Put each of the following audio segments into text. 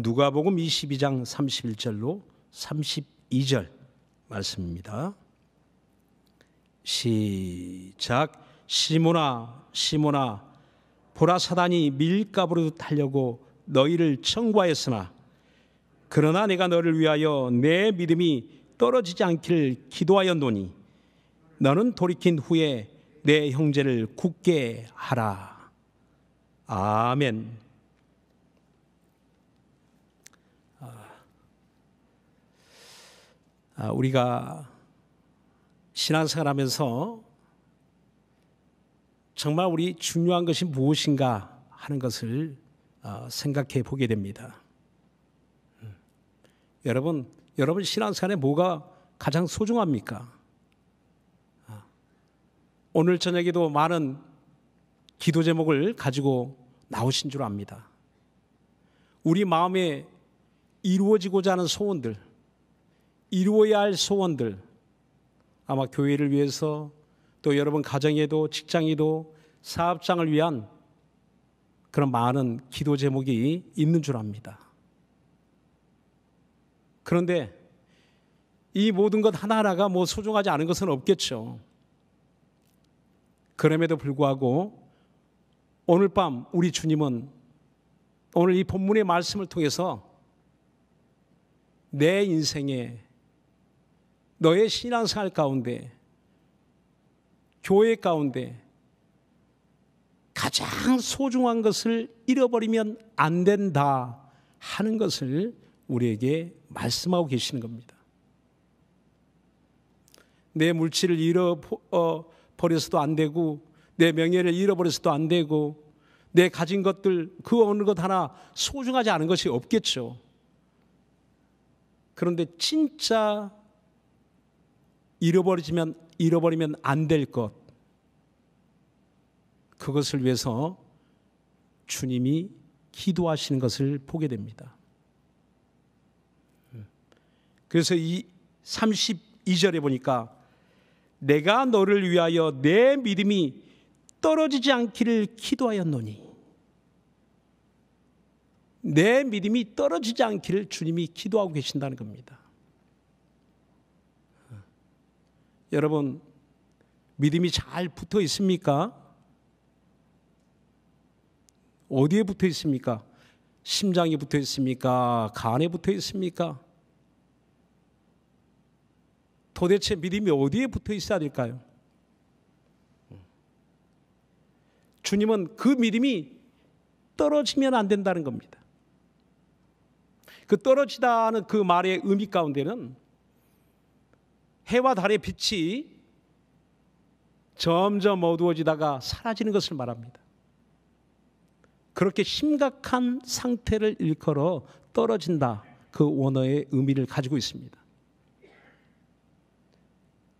누가복음 22장 31절로 32절 말씀입니다. 시작 시모나 시모나 보라 사단이 밀가부로 타려고 너희를 청구하였으나 그러나 내가 너를 위하여 내 믿음이 떨어지지 않기를 기도하였노니 너는 돌이킨 후에 내 형제를 굳게 하라. 아멘. 우리가 신앙생활 하면서 정말 우리 중요한 것이 무엇인가 하는 것을 어, 생각해 보게 됩니다. 음. 여러분, 여러분 신앙생활에 뭐가 가장 소중합니까? 아, 오늘 저녁에도 많은 기도 제목을 가지고 나오신 줄 압니다. 우리 마음에 이루어지고자 하는 소원들, 이루어야 할 소원들, 아마 교회를 위해서 또 여러분 가정에도 직장에도 사업장을 위한 그런 많은 기도 제목이 있는 줄 압니다. 그런데 이 모든 것 하나하나가 뭐 소중하지 않은 것은 없겠죠. 그럼에도 불구하고 오늘 밤 우리 주님은 오늘 이 본문의 말씀을 통해서 내 인생에 너의 신앙생활 가운데 교회 가운데 가장 소중한 것을 잃어버리면 안 된다 하는 것을 우리에게 말씀하고 계시는 겁니다. 내 물질을 잃어버려서도 안 되고 내 명예를 잃어버려서도 안 되고 내 가진 것들 그 어느 것 하나 소중하지 않은 것이 없겠죠. 그런데 진짜 잃어버리면 잃어버리면 안 될 것. 그것을 위해서 주님이 기도하시는 것을 보게 됩니다. 그래서 이 32절에 보니까 내가 너를 위하여 내 믿음이 떨어지지 않기를 기도하였노니 내 믿음이 떨어지지 않기를 주님이 기도하고 계신다는 겁니다. 여러분, 믿음이 잘 붙어 있습니까? 어디에 붙어 있습니까? 심장에 붙어 있습니까? 간에 붙어 있습니까? 도대체 믿음이 어디에 붙어 있어야 될까요? 주님은 그 믿음이 떨어지면 안 된다는 겁니다. 그 떨어지다는 그 말의 의미 가운데는 해와 달의 빛이 점점 어두워지다가 사라지는 것을 말합니다. 그렇게 심각한 상태를 일컬어 떨어진다. 그 원어의 의미를 가지고 있습니다.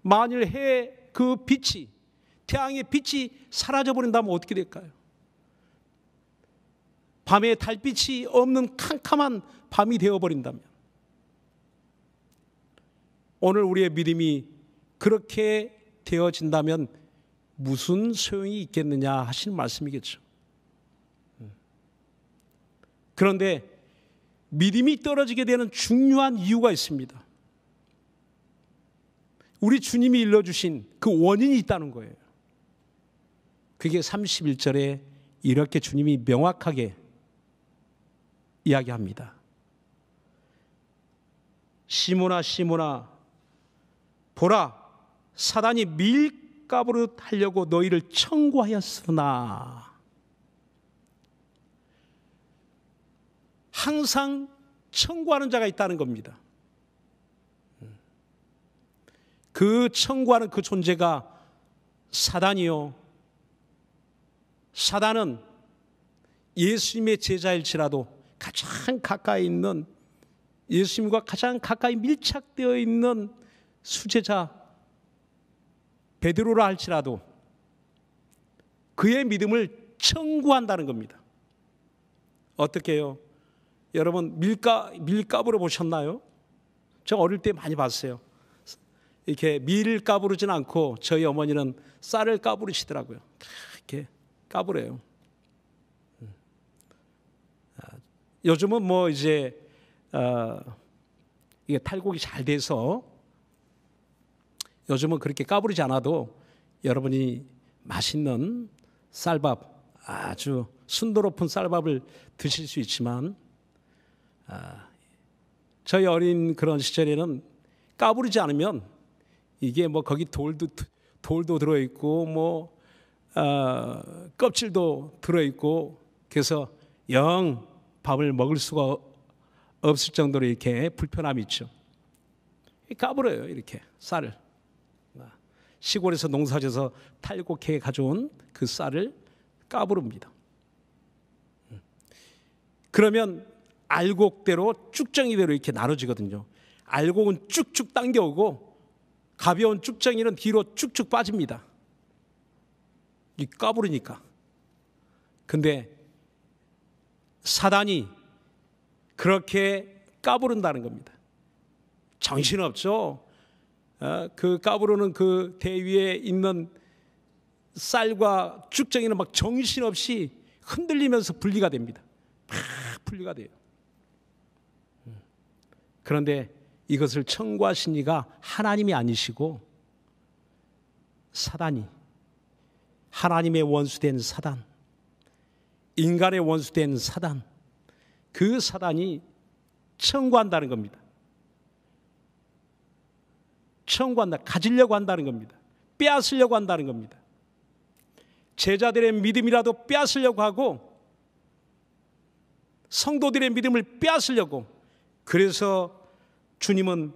만일 해 그 빛이 태양의 빛이 사라져 버린다면 어떻게 될까요? 밤에 달빛이 없는 캄캄한 밤이 되어 버린다면 오늘 우리의 믿음이 그렇게 되어진다면 무슨 소용이 있겠느냐 하시는 말씀이겠죠. 그런데 믿음이 떨어지게 되는 중요한 이유가 있습니다. 우리 주님이 일러주신 그 원인이 있다는 거예요. 그게 31절에 이렇게 주님이 명확하게 이야기합니다. 시모나 시모나 보라 사단이 밀가부로 하려고 너희를 청구하였으나 항상 청구하는 자가 있다는 겁니다. 그 청구하는 그 존재가 사단이요. 사단은 예수님의 제자일지라도 가장 가까이 있는 예수님과 가장 가까이 밀착되어 있는 수제자 베드로라 할지라도 그의 믿음을 청구한다는 겁니다. 어떻게 해요? 여러분 밀가 밀가부로 보셨나요? 저 어릴 때 많이 봤어요. 이렇게 밀을 까부르진 않고 저희 어머니는 쌀을 까부르시더라고요. 이렇게 까부래요. 아, 요즘은 뭐 이제 어, 이게 탈곡이 잘 돼서 요즘은 그렇게 까부르지 않아도 여러분이 맛있는 쌀밥 아주 순도 높은 쌀밥을 드실 수 있지만 아, 저희 어린 그런 시절에는 까부르지 않으면 이게 뭐 거기 돌도 돌도 들어 있고 뭐 어, 껍질도 들어 있고 그래서 영 밥을 먹을 수가 없을 정도로 이렇게 불편함이 있죠. 까불어요 이렇게 쌀을 시골에서 농사져서 탈곡해 가져온 그 쌀을 까부릅니다. 그러면 알곡대로 쭉정이대로 이렇게 나눠지거든요. 알곡은 쭉쭉 당겨오고 가벼운 쭉정이는 뒤로 쭉쭉 빠집니다. 이 까부르니까. 근데 사단이 그렇게 까부른다는 겁니다. 정신없죠. 어, 그 까부르는 그 대위에 있는 쌀과 쭉정이는 막 정신없이 흔들리면서 분리가 됩니다. 막 분리가 돼요. 음. 그런데 이것을 청구하신 이가 하나님이 아니시고 사단이 하나님의 원수된 사단 인간의 원수된 사단 그 사단이 청구한다는 겁니다. 청구 한다. 가지려고 한다는 겁니다. 빼앗으려고 한다는 겁니다. 제자들의 믿음이라도 빼앗으려고 하고 성도들의 믿음을 빼앗으려고 그래서 주님은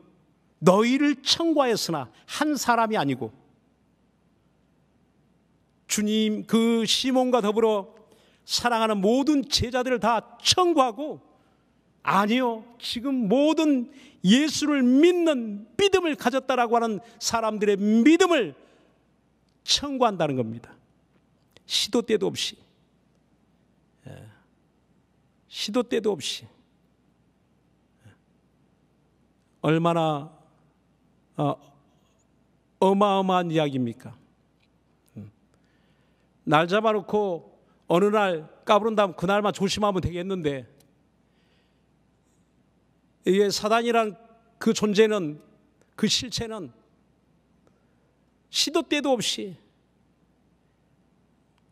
너희를 청구하였으나 한 사람이 아니고 주님 그 시몬과 더불어 사랑하는 모든 제자들을 다 청구하고 아니요 지금 모든 예수를 믿는 믿음을 가졌다라고 하는 사람들의 믿음을 청구한다는 겁니다. 시도 때도 없이 예. 시도 때도 없이 얼마나 어, 어마어마한 이야기입니까? 음. 날 잡아놓고 어느 날 까부른 다음 그날만 조심하면 되겠는데 이게 사단이란 그 존재는 그 실체는 시도 때도 없이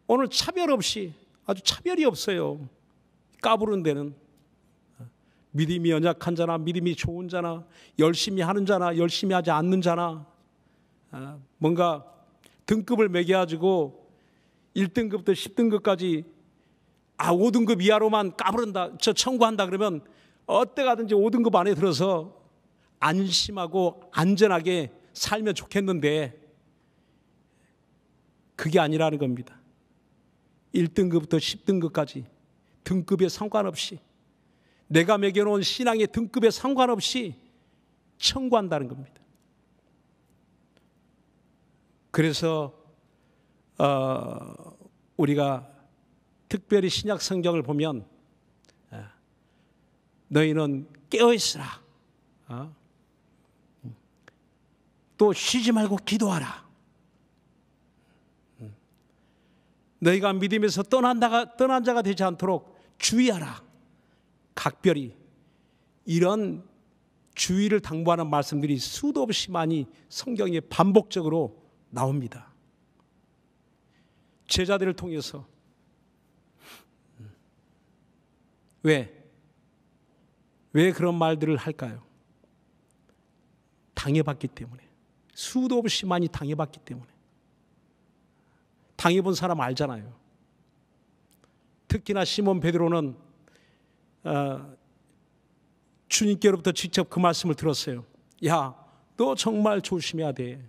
오늘 차별 없이 아주 차별이 없어요. 까부른 데는 믿음이 연약한 자나 믿음이 좋은 자나 열심히 하는 자나 열심히 하지 않는 자나 아, 뭔가 등급을 매겨가지고 1등급부터 10등급까지 아 5등급 이하로만 까부른다 저 청구한다 그러면 어때 가든지 5등급 안에 들어서 안심하고 안전하게 살면 좋겠는데 그게 아니라는 겁니다. 1등급부터 10등급까지 등급에 상관없이 내가 매겨놓은 신앙의 등급에 상관없이 청구한다는 겁니다. 그래서 어, 우리가 특별히 신약 성경을 보면 어, 너희는 깨어 있으라. 어? 또 쉬지 말고 기도하라. 음. 너희가 믿음에서 떠난다가 떠난 자가 되지 않도록 주의하라. 각별히 이런 주의를 당부하는 말씀들이 수도 없이 많이 성경에 반복적으로 나옵니다. 제자들을 통해서 왜? 왜 그런 말들을 할까요? 당해봤기 때문에. 수도 없이 많이 당해봤기 때문에. 당해본 사람 알잖아요. 특히나 시몬 베드로는 어, 주님께로부터 직접 그 말씀을 들었어요. 야, 너 정말 조심해야 돼.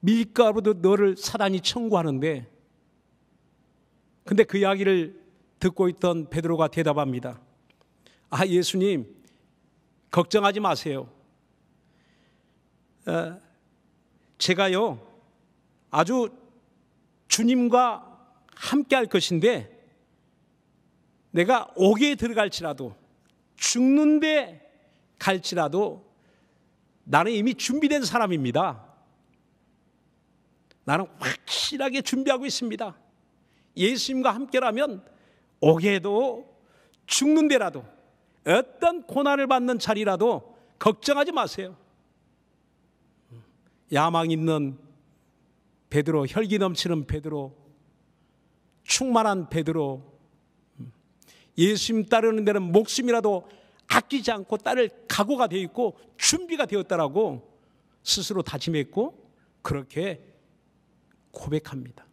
밀가루도 너를 사단이 청구하는데, 근데 그 이야기를 듣고 있던 베드로가 대답합니다. 아, 예수님, 걱정하지 마세요. 어, 제가요, 아주 주님과 함께 할 것인데, 내가 옥에 들어갈지라도 죽는 데 갈지라도 나는 이미 준비된 사람입니다. 나는 확실하게 준비하고 있습니다. 예수님과 함께라면 옥에도 죽는 데라도 어떤 고난을 받는 자리라도 걱정하지 마세요. 야망 있는 베드로, 혈기 넘치는 베드로, 충만한 베드로, 예수님 따르는 데는 목숨이라도 아끼지 않고 딸을 각오가 되어 있고 준비가 되었다라고 스스로 다짐했고 그렇게 고백합니다.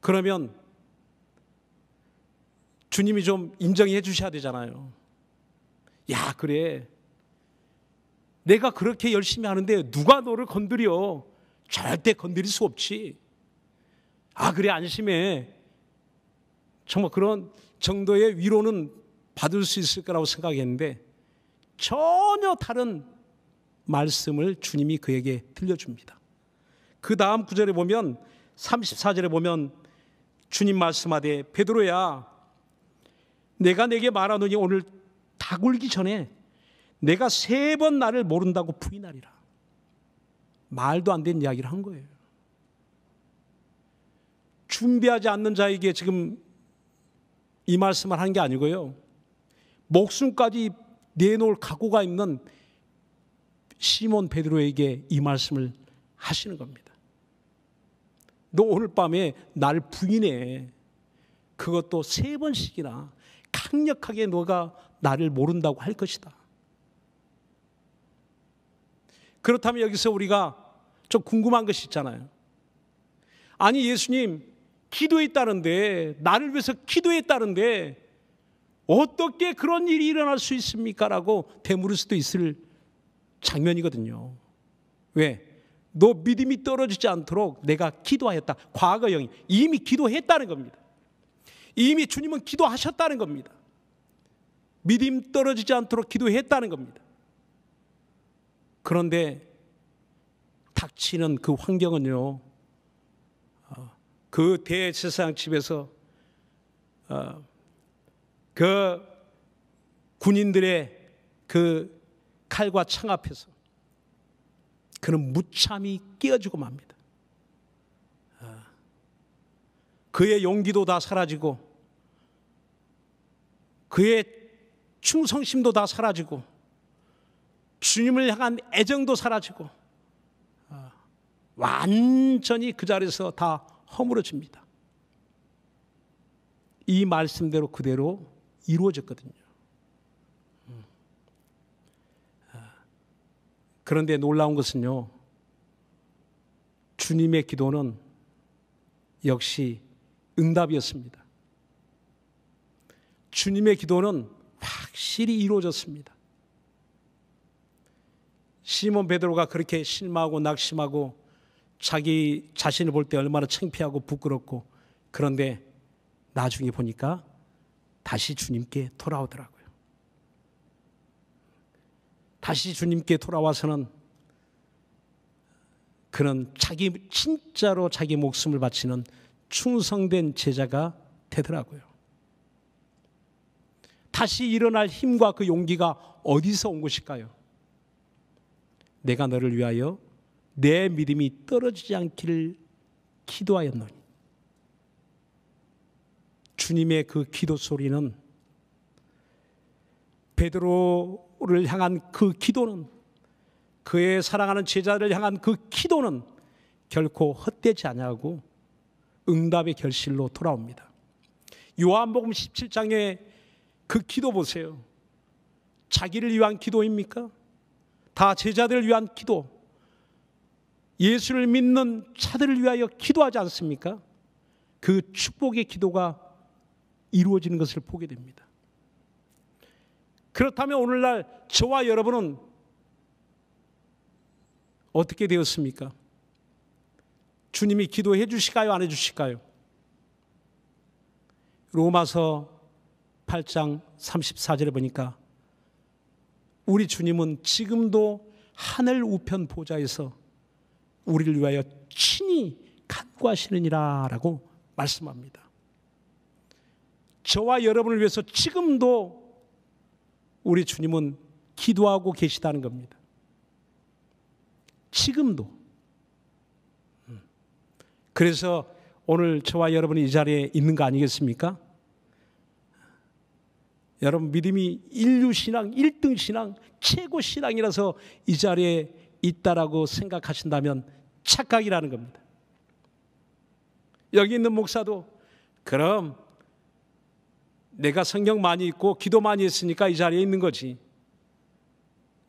그러면 주님이 좀 인정해 주셔야 되잖아요. 야, 그래. 내가 그렇게 열심히 하는데 누가 너를 건드려? 절대 건드릴 수 없지. 아, 그래, 안심해. 정말 그런 정도의 위로는 받을 수 있을 거라고 생각했는데 전혀 다른 말씀을 주님이 그에게 들려줍니다. 그 다음 구절에 보면 34절에 보면 주님 말씀하되 베드로야 내가 내게 말하노니 오늘 다 굴기 전에 내가 세 번 나를 모른다고 부인하리라. 말도 안 되는 이야기를 한 거예요. 준비하지 않는 자에게 지금 이 말씀을 한 게 아니고요. 목숨까지 내놓을 각오가 있는 시몬 베드로에게 이 말씀을 하시는 겁니다. 너 오늘 밤에 날 부인해. 그것도 세 번씩이나 강력하게 너가 나를 모른다고 할 것이다. 그렇다면 여기서 우리가 좀 궁금한 것이 있잖아요. 아니, 예수님, 기도했다는데, 나를 위해서 기도했다는데, 어떻게 그런 일이 일어날 수 있습니까? 라고 되물을 수도 있을 장면이거든요. 왜? 너 믿음이 떨어지지 않도록 내가 기도하였다. 과거형이. 이미 기도했다는 겁니다. 이미 주님은 기도하셨다는 겁니다. 믿음 떨어지지 않도록 기도했다는 겁니다. 그런데 닥치는 그 환경은요, 어, 그 대제사장 집에서 어, 그 군인들의 그 칼과 창 앞에서 그는 무참히 끼어지고 맙니다. 어, 그의 용기도 다 사라지고 그의 충성심도 다 사라지고 주님을 향한 애정도 사라지고 완전히 그 자리에서 다 허물어집니다. 이 말씀대로 그대로 이루어졌거든요. 음. 아. 그런데 놀라운 것은요, 주님의 기도는 역시 응답이었습니다. 주님의 기도는 확실히 이루어졌습니다. 시몬 베드로가 그렇게 실망하고 낙심하고 자기 자신을 볼 때 얼마나 창피하고 부끄럽고 그런데 나중에 보니까 다시 주님께 돌아오더라고요. 다시 주님께 돌아와서는 그는 자기 진짜로 자기 목숨을 바치는 충성된 제자가 되더라고요. 다시 일어날 힘과 그 용기가 어디서 온 것일까요? 내가 너를 위하여 내 믿음이 떨어지지 않기를 기도하였노니 주님의 그 기도 소리는 베드로를 향한 그 기도는 그의 사랑하는 제자를 향한 그 기도는 결코 헛되지 않냐고 응답의 결실로 돌아옵니다. 요한복음 17장에 그 기도 보세요. 자기를 위한 기도입니까? 다 제자들을 위한 기도. 예수를 믿는 자들을 위하여 기도하지 않습니까? 그 축복의 기도가 이루어지는 것을 보게 됩니다. 그렇다면 오늘날 저와 여러분은 어떻게 되었습니까? 주님이 기도해 주실까요? 안 해 주실까요? 로마서 8장 34절에 보니까 우리 주님은 지금도 하늘 우편 보좌에서 우리를 위하여 친히 간구하시느니라라고 말씀합니다. 저와 여러분을 위해서 지금도 우리 주님은 기도하고 계시다는 겁니다. 지금도. 음. 그래서 오늘 저와 여러분이 이 자리에 있는 거 아니겠습니까? 여러분 믿음이 인류 신앙 1등 신앙 최고 신앙이라서 이 자리에 있다라고 생각하신다면 착각이라는 겁니다. 여기 있는 목사도 그럼 내가 성경 많이 읽고 기도 많이 했으니까 이 자리에 있는 거지.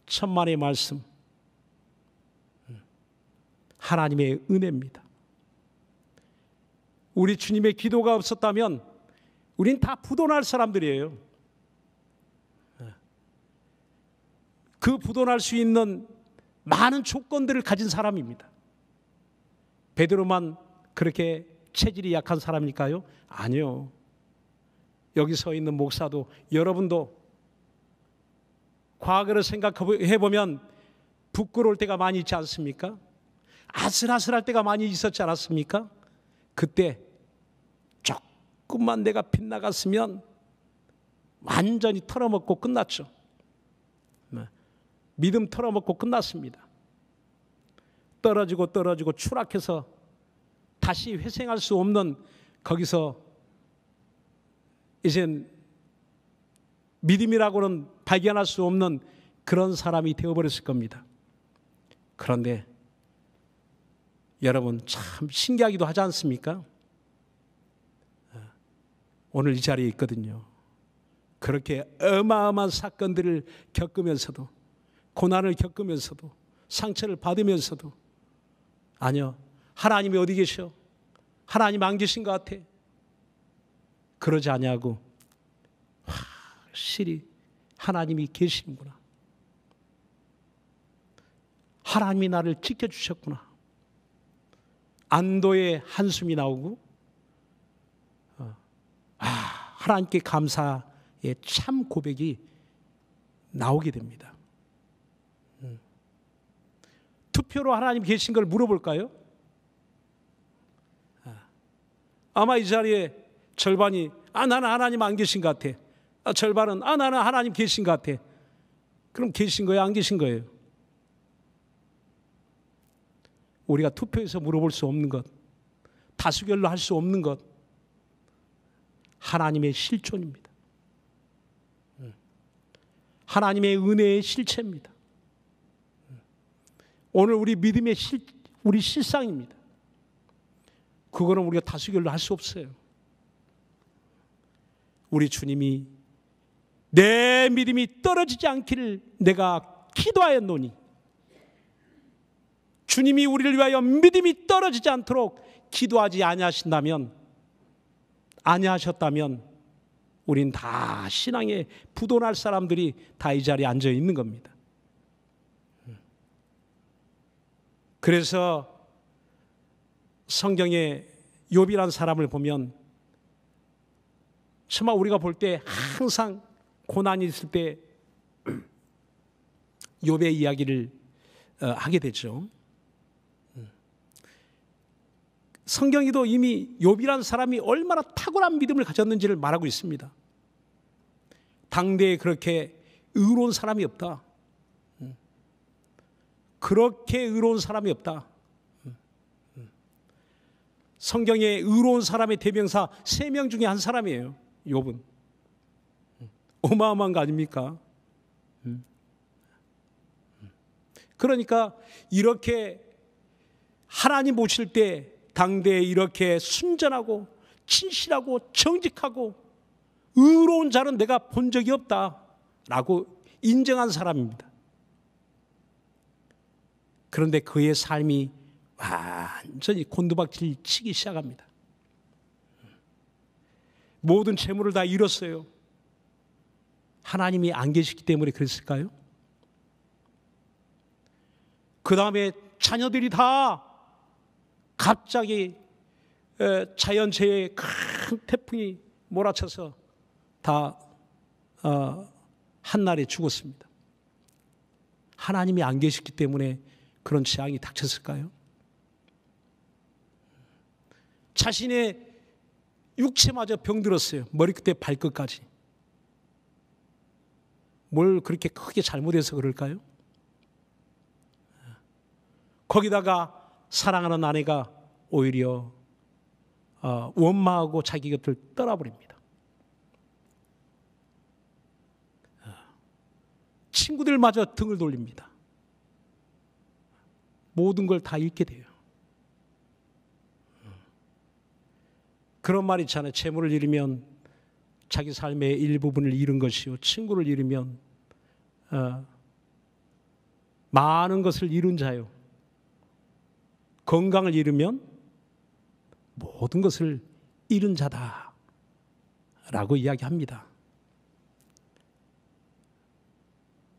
천만의 말씀. 하나님의 은혜입니다. 우리 주님의 기도가 없었다면 우린 다 부도날 사람들이에요. 그 부도날 수 있는 많은 조건들을 가진 사람입니다. 베드로만 그렇게 체질이 약한 사람일까요? 아니요. 여기 서 있는 목사도 여러분도 과거를 생각해 보면 부끄러울 때가 많이 있지 않습니까? 아슬아슬할 때가 많이 있었지 않았습니까? 그때 조금만 내가 빗나갔으면 완전히 털어먹고 끝났죠. 네. 믿음 털어먹고 끝났습니다. 떨어지고 떨어지고 추락해서 다시 회생할 수 없는 거기서 이젠 믿음이라고는 발견할 수 없는 그런 사람이 되어버렸을 겁니다. 그런데 여러분 참 신기하기도 하지 않습니까? 오늘 이 자리에 있거든요. 그렇게 어마어마한 사건들을 겪으면서도 고난을 겪으면서도 상처를 받으면서도 아니요 하나님이 어디 계셔? 하나님 안 계신 것 같아. 그러지 않냐고 확실히 하나님이 계시는구나. 하나님이 나를 지켜주셨구나. 안도의 한숨이 나오고, 어, 아, 하나님께 감사의 참 고백이 나오게 됩니다. 음. 투표로 하나님 계신 걸 물어볼까요? 아, 아마 이 자리에 절반이 아 나는 하나님 안 계신 것 같아. 아, 절반은 아 나는 하나님 계신 것 같아. 그럼 계신 거예요, 안 계신 거예요? 우리가 투표에서 물어볼 수 없는 것, 다수결로 할 수 없는 것, 하나님의 실존입니다. 하나님의 은혜의 실체입니다. 오늘 우리 믿음의 실, 우리 실상입니다. 그거는 우리가 다수결로 할 수 없어요. 우리 주님이 내 믿음이 떨어지지 않기를 내가 기도하였노니 주님이 우리를 위하여 믿음이 떨어지지 않도록 기도하지 아니하신다면 아니하셨다면 우린 다 신앙에 부도날 사람들이 다 이 자리에 앉아 있는 겁니다. 그래서 성경에 욥이란 사람을 보면 정말 우리가 볼 때 항상 고난이 있을 때 욥의 이야기를 어, 하게 되죠. 성경에도 이미 욥이란 사람이 얼마나 탁월한 믿음을 가졌는지를 말하고 있습니다. 당대에 그렇게 의로운 사람이 없다. 그렇게 의로운 사람이 없다. 성경에 의로운 사람의 대명사 세 명 중에 한 사람이에요. 욥은. 어마어마한 거 아닙니까? 그러니까 이렇게 하나님 보실 때 당대에 이렇게 순전하고 진실하고 정직하고 의로운 자는 내가 본 적이 없다라고 인정한 사람입니다. 그런데 그의 삶이 완전히 곤두박질 치기 시작합니다. 모든 재물을 다 잃었어요. 하나님이 안 계시기 때문에 그랬을까요? 그 다음에 자녀들이 다 갑자기 자연재해의 큰 태풍이 몰아쳐서 다 어, 한날에 죽었습니다. 하나님이 안 계셨기 때문에 그런 재앙이 닥쳤을까요? 자신의 육체마저 병들었어요. 머리끝에 발끝까지. 뭘 그렇게 크게 잘못해서 그럴까요? 거기다가 사랑하는 아내가 오히려 어, 원망하고 자기 곁을 떠나버립니다. 어, 친구들마저 등을 돌립니다. 모든 걸 다 잃게 돼요. 그런 말 있잖아요. 재물을 잃으면 자기 삶의 일부분을 잃은 것이요. 친구를 잃으면 어, 많은 것을 잃은 자요. 건강을 잃으면 모든 것을 잃은 자다. 라고 이야기합니다.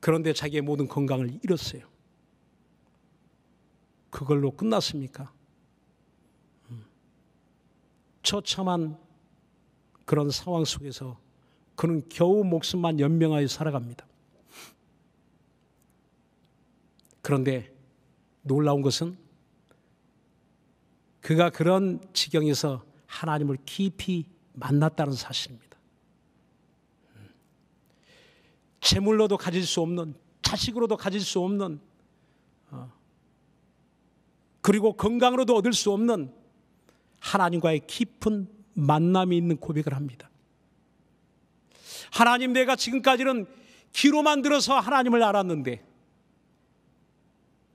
그런데 자기의 모든 건강을 잃었어요. 그걸로 끝났습니까? 음. 처참한 그런 상황 속에서 그는 겨우 목숨만 연명하여 살아갑니다. 그런데 놀라운 것은 그가 그런 지경에서 하나님을 깊이 만났다는 사실입니다. 재물로도 가질 수 없는, 자식으로도 가질 수 없는, 어, 그리고 건강으로도 얻을 수 없는 하나님과의 깊은 만남이 있는 고백을 합니다. 하나님 내가 지금까지는 귀로만 들어서 하나님을 알았는데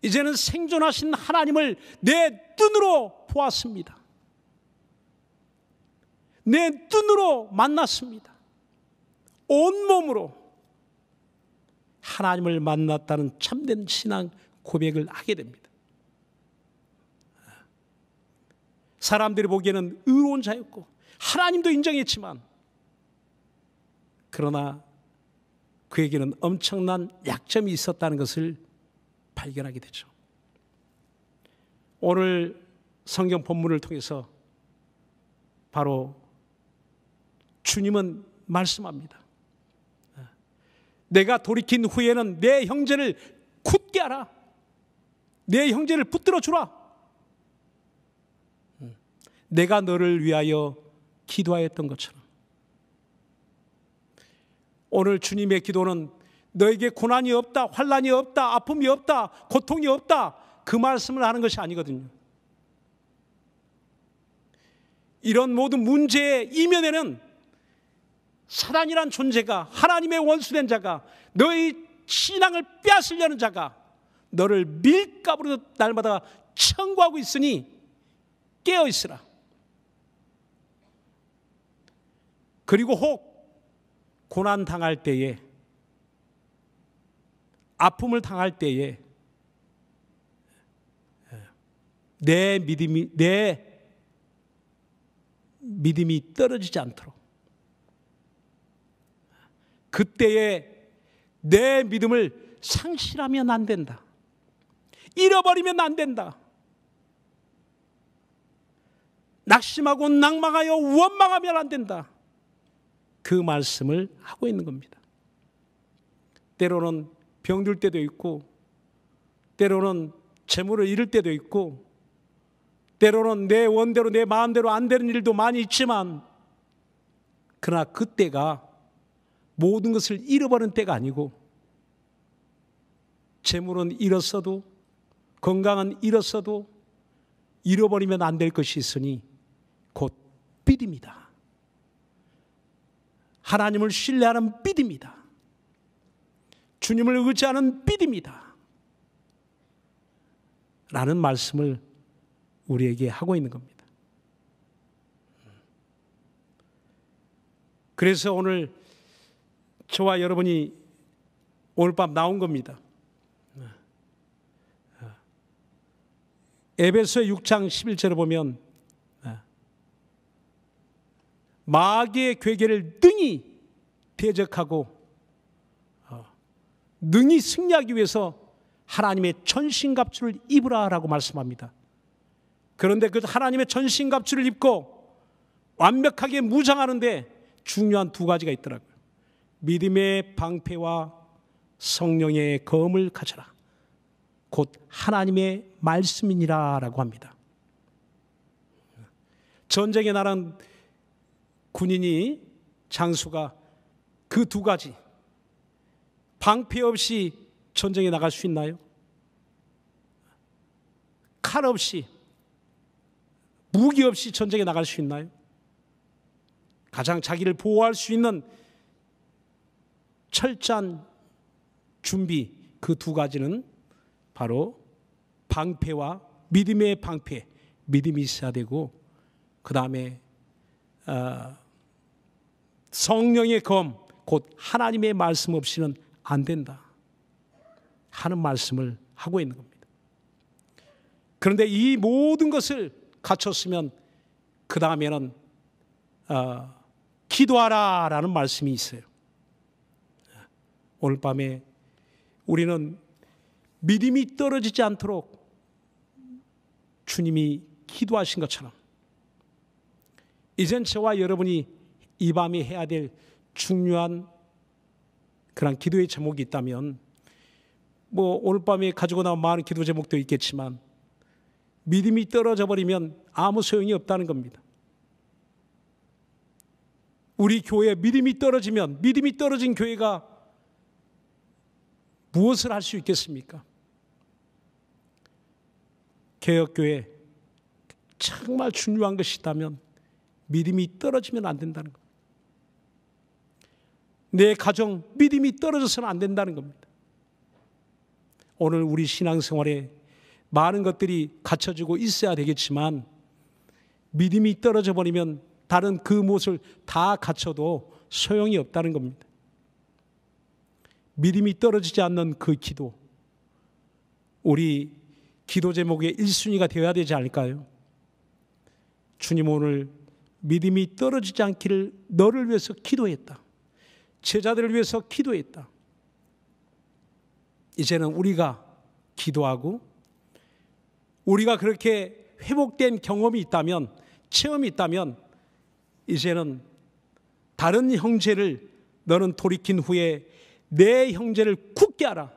이제는 생존하신 하나님을 내 눈으로 보았습니다. 내 눈으로 만났습니다. 온몸으로 하나님을 만났다는 참된 신앙 고백을 하게 됩니다. 사람들이 보기에는 의로운 자였고 하나님도 인정했지만 그러나 그에게는 엄청난 약점이 있었다는 것을 발견하게 되죠. 오늘 성경 본문을 통해서 바로 주님은 말씀합니다. 내가 돌이킨 후에는 내 형제를 굳게 하라. 내 형제를 붙들어 주라. 내가 너를 위하여 기도하였던 것처럼. 오늘 주님의 기도는 너에게 고난이 없다, 환란이 없다, 아픔이 없다, 고통이 없다 그 말씀을 하는 것이 아니거든요. 이런 모든 문제의 이면에는 사단이란 존재가 하나님의 원수된 자가 너의 신앙을 빼앗으려는 자가 너를 밀가부로 날마다 청구하고 있으니 깨어 있으라. 그리고 혹 고난 당할 때에 아픔을 당할 때에 내 믿음이 내 믿음이 떨어지지 않도록 그때에 내 믿음을 상실하면 안 된다. 잃어버리면 안 된다. 낙심하고 낭망하여 원망하면 안 된다. 그 말씀을 하고 있는 겁니다. 때로는 병들 때도 있고 때로는 재물을 잃을 때도 있고 때로는 내 원대로 내 마음대로 안 되는 일도 많이 있지만 그러나 그때가 모든 것을 잃어버린 때가 아니고 재물은 잃었어도 건강은 잃었어도 잃어버리면 안 될 것이 있으니 곧 믿음이다. 하나님을 신뢰하는 믿음이다. 주님을 의지하는 믿음이다. 라는 말씀을 우리에게 하고 있는 겁니다. 그래서 오늘 저와 여러분이 오늘 밤 나온 겁니다. 에베소 6장 11절을 보면 마귀의 괴계를 능히 대적하고 능히 승리하기 위해서 하나님의 전신갑주를 입으라라고 말씀합니다. 그런데 그 하나님의 전신갑주를 입고 완벽하게 무장하는데 중요한 두 가지가 있더라고요. 믿음의 방패와 성령의 검을 가져라. 곧 하나님의 말씀이니라라고 합니다. 전쟁에 나란 군인이 장수가 그 두 가지 방패 없이 전쟁에 나갈 수 있나요? 칼 없이 무기 없이 전쟁에 나갈 수 있나요? 가장 자기를 보호할 수 있는 철저한 준비 그 두 가지는 바로 방패와 믿음의 방패, 믿음이 있어야 되고 그 다음에 어, 성령의 검, 곧 하나님의 말씀 없이는 안 된다 하는 말씀을 하고 있는 겁니다. 그런데 이 모든 것을 갖췄으면 그 다음에는 어, 기도하라라는 말씀이 있어요. 오늘 밤에 우리는 믿음이 떨어지지 않도록 주님이 기도하신 것처럼 이젠 저와 여러분이 이 밤에 해야 될 중요한 그런 기도의 제목이 있다면 뭐 오늘 밤에 가지고 나온 많은 기도 제목도 있겠지만 믿음이 떨어져 버리면 아무 소용이 없다는 겁니다. 우리 교회 믿음이 떨어지면 믿음이 떨어진 교회가 무엇을 할 수 있겠습니까? 개혁교회 정말 중요한 것이 있다면 믿음이 떨어지면 안 된다는 겁니다. 내 가정 믿음이 떨어져서는 안 된다는 겁니다. 오늘 우리 신앙생활에 많은 것들이 갖춰지고 있어야 되겠지만 믿음이 떨어져 버리면 다른 그 무엇을 다 갖춰도 소용이 없다는 겁니다. 믿음이 떨어지지 않는 그 기도, 우리 기도 제목의 1순위가 되어야 되지 않을까요? 주님 오늘 믿음이 떨어지지 않기를 너를 위해서 기도했다. 제자들을 위해서 기도했다. 이제는 우리가 기도하고 우리가 그렇게 회복된 경험이 있다면 체험이 있다면 이제는 다른 형제를 너는 돌이킨 후에 내 형제를 굳게 하라.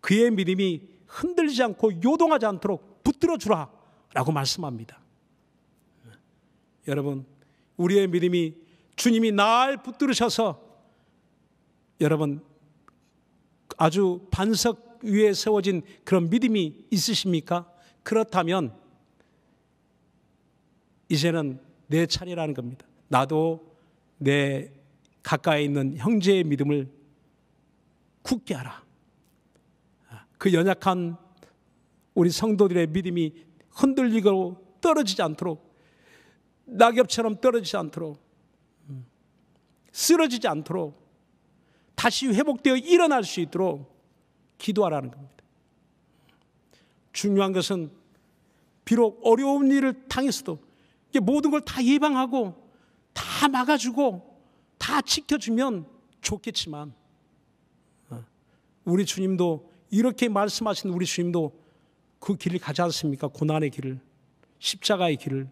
그의 믿음이 흔들리지 않고 요동하지 않도록 붙들어 주라. 라고 말씀합니다. 여러분, 우리의 믿음이 주님이 날 붙들으셔서 여러분 아주 반석 위에 세워진 그런 믿음이 있으십니까? 그렇다면 이제는 내 차례라는 겁니다. 나도 내 가까이 있는 형제의 믿음을 굳게 하라. 그 연약한 우리 성도들의 믿음이 흔들리고 떨어지지 않도록 낙엽처럼 떨어지지 않도록 쓰러지지 않도록 다시 회복되어 일어날 수 있도록 기도하라는 겁니다. 중요한 것은 비록 어려운 일을 당했어도 모든 걸 다 예방하고 다 막아주고 다 지켜주면 좋겠지만 어, 우리 주님도 이렇게 말씀하신 우리 주님도 그 길을 가지 않습니까? 고난의 길을 십자가의 길을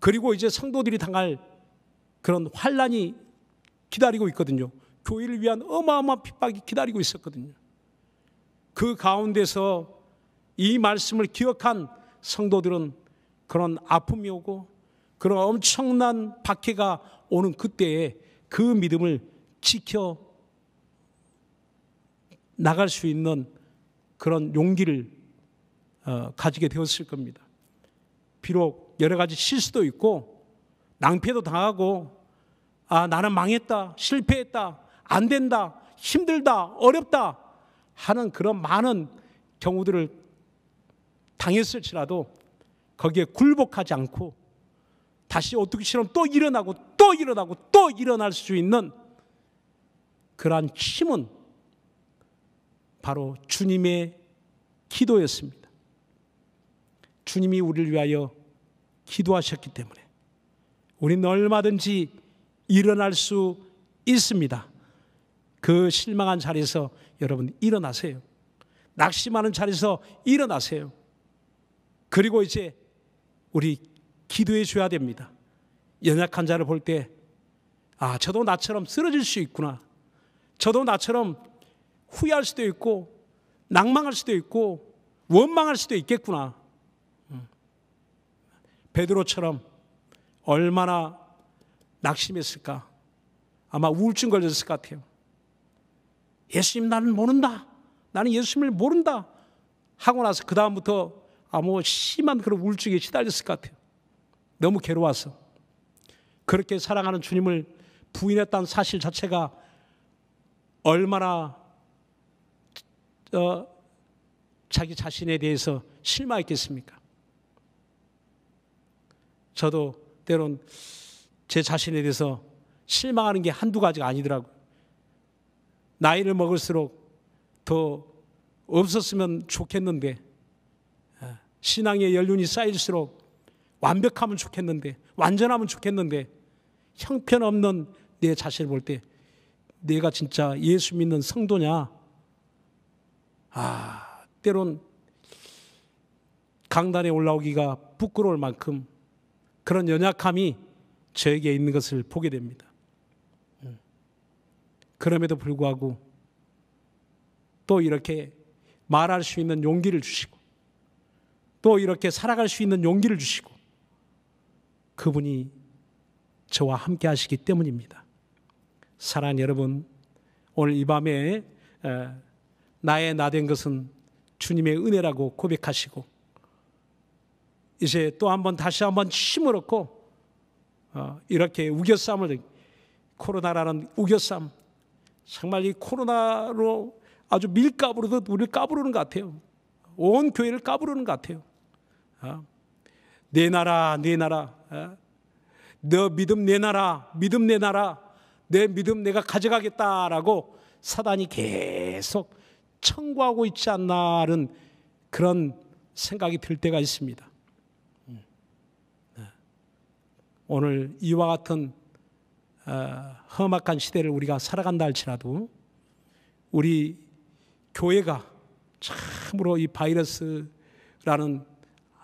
그리고 이제 성도들이 당할 그런 환란이 기다리고 있거든요. 교회를 위한 어마어마한 핍박이 기다리고 있었거든요. 그 가운데서 이 말씀을 기억한 성도들은 그런 아픔이 오고 그런 엄청난 박해가 오는 그때에 그 믿음을 지켜 나갈 수 있는 그런 용기를 어, 가지게 되었을 겁니다. 비록 여러 가지 실수도 있고 낭패도 당하고 아 나는 망했다 실패했다 안 된다 힘들다 어렵다 하는 그런 많은 경우들을 당했을지라도 거기에 굴복하지 않고 다시 어떻게처럼 또 일어나고 또 일어나고 또 일어날 수 있는 그러한 힘은 바로 주님의 기도였습니다. 주님이 우리를 위하여 기도하셨기 때문에 우리는 얼마든지 일어날 수 있습니다. 그 실망한 자리에서 여러분 일어나세요. 낙심하는 자리에서 일어나세요. 그리고 이제 우리 기도해 줘야 됩니다. 연약한 자를 볼 때, 아, 저도 나처럼 쓰러질 수 있구나. 저도 나처럼 후회할 수도 있고, 낭망할 수도 있고, 원망할 수도 있겠구나. 음. 베드로처럼 얼마나 낙심했을까? 아마 우울증 걸렸을 것 같아요. 예수님 나는 모른다. 나는 예수님을 모른다. 하고 나서 그 다음부터 아뭐 심한 그런 우울증에 시달렸을 것 같아요. 너무 괴로워서 그렇게 사랑하는 주님을 부인했다는 사실 자체가 얼마나 어, 자기 자신에 대해서 실망했겠습니까? 저도 때론 제 자신에 대해서 실망하는 게 한두 가지가 아니더라고요. 나이를 먹을수록 더 없었으면 좋겠는데, 아, 신앙의 연륜이 쌓일수록 완벽하면 좋겠는데, 완전하면 좋겠는데, 형편없는 내 자신을 볼 때, 내가 진짜 예수 믿는 성도냐? 아, 때론 강단에 올라오기가 부끄러울 만큼 그런 연약함이 저에게 있는 것을 보게 됩니다. 음. 그럼에도 불구하고 또 이렇게 말할 수 있는 용기를 주시고 또 이렇게 살아갈 수 있는 용기를 주시고 그분이 저와 함께 하시기 때문입니다. 사랑하는 여러분, 오늘 이 밤에 나의 나 된 것은 주님의 은혜라고 고백하시고 이제 또 한번 다시 한번 힘을 얻고 어, 이렇게 우겨쌈을 코로나라는 우겨쌈 정말 이 코로나로 아주 밀가부르듯 우리를 까부르는 것 같아요. 온 교회를 까부르는 것 같아요. 어? 내 나라, 내 나라, 어? 너 믿음 내 나라, 믿음 내 나라, 내 믿음 내가 가져가겠다라고 사단이 계속 청구하고 있지 않나는 그런 생각이 들 때가 있습니다. 오늘 이와 같은 어, 험악한 시대를 우리가 살아간다 할지라도 우리 교회가 참으로 이 바이러스라는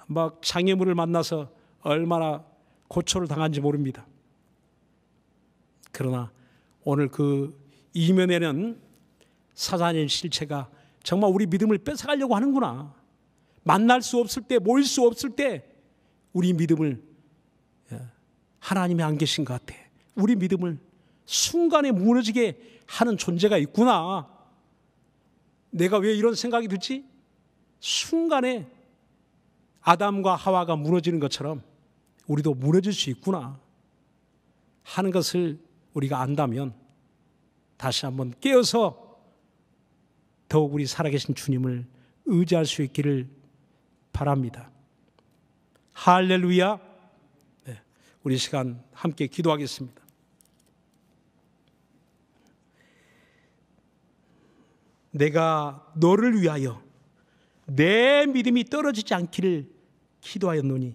막 장애물을 만나서 얼마나 고초를 당한지 모릅니다. 그러나 오늘 그 이면에는 사단의 실체가 정말 우리 믿음을 뺏어가려고 하는구나. 만날 수 없을 때, 모일 수 없을 때 우리 믿음을 하나님이 안 계신 것 같아. 우리 믿음을 순간에 무너지게 하는 존재가 있구나. 내가 왜 이런 생각이 들지? 순간에 아담과 하와가 무너지는 것처럼 우리도 무너질 수 있구나. 하는 것을 우리가 안다면 다시 한번 깨어서 더욱 우리 살아계신 주님을 의지할 수 있기를 바랍니다. 할렐루야. 우리 시간 함께 기도하겠습니다. 내가 너를 위하여 내 믿음이 떨어지지 않기를 기도하였노니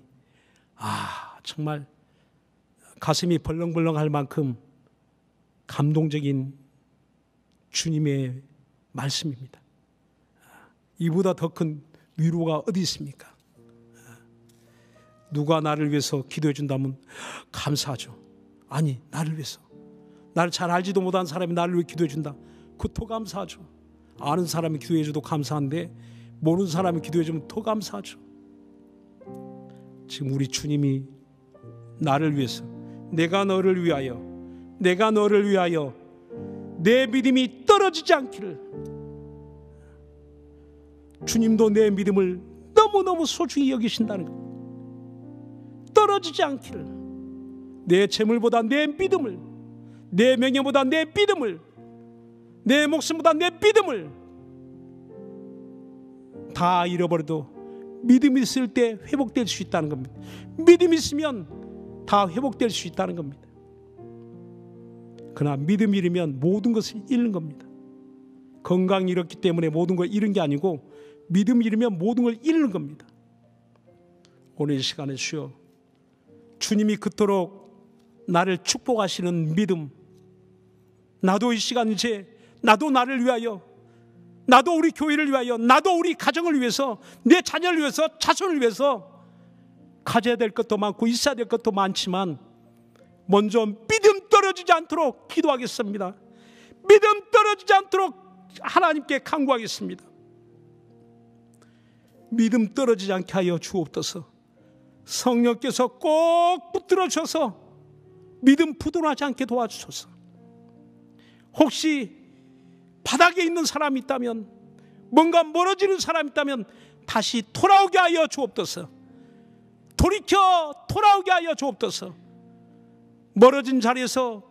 아 정말 가슴이 벌렁벌렁 할 만큼 감동적인 주님의 말씀입니다. 이보다 더 큰 위로가 어디 있습니까? 누가 나를 위해서 기도해 준다면 감사하죠. 아니, 나를 위해서. 나를 잘 알지도 못한 사람이 나를 위해 기도해 준다. 그더 감사하죠. 아는 사람이 기도해 줘도 감사한데 모르는 사람이 기도해 주면 더 감사하죠. 지금 우리 주님이 나를 위해서 내가 너를 위하여 내가 너를 위하여 내 믿음이 떨어지지 않기를 주님도 내 믿음을 너무너무 소중히 여기신다는 것. 떨어지지 않기를 내 재물보다 내 믿음을 내 명예보다 내 믿음을 내 목숨보다 내 믿음을 다 잃어버려도 믿음이 있을 때 회복될 수 있다는 겁니다. 믿음이 있으면 다 회복될 수 있다는 겁니다. 그러나 믿음이 잃으면 모든 것을 잃는 겁니다. 건강이 잃었기 때문에 모든 걸 잃은 게 아니고 믿음이 잃으면 모든 걸 잃는 겁니다. 오늘 이 시간에 쉬어 주님이 그토록 나를 축복하시는 믿음. 나도 이 시간 이제 나도 나를 위하여 나도 우리 교회를 위하여 나도 우리 가정을 위해서 내 자녀를 위해서 자손을 위해서 가져야 될 것도 많고 있어야 될 것도 많지만 먼저 믿음 떨어지지 않도록 기도하겠습니다. 믿음 떨어지지 않도록 하나님께 간구하겠습니다. 믿음 떨어지지 않게 하여 주옵소서. 성령께서 꼭 붙들어 주셔서 믿음 부도나지 않게 도와주소서. 혹시 바닥에 있는 사람이 있다면 뭔가 멀어지는 사람이 있다면 다시 돌아오게 하여 주옵소서. 돌이켜 돌아오게 하여 주옵소서. 멀어진 자리에서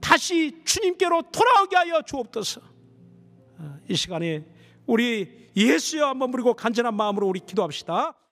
다시 주님께로 돌아오게 하여 주옵소서. 아, 이 시간에 우리 예수여 한번 부리고 간절한 마음으로 우리 기도합시다.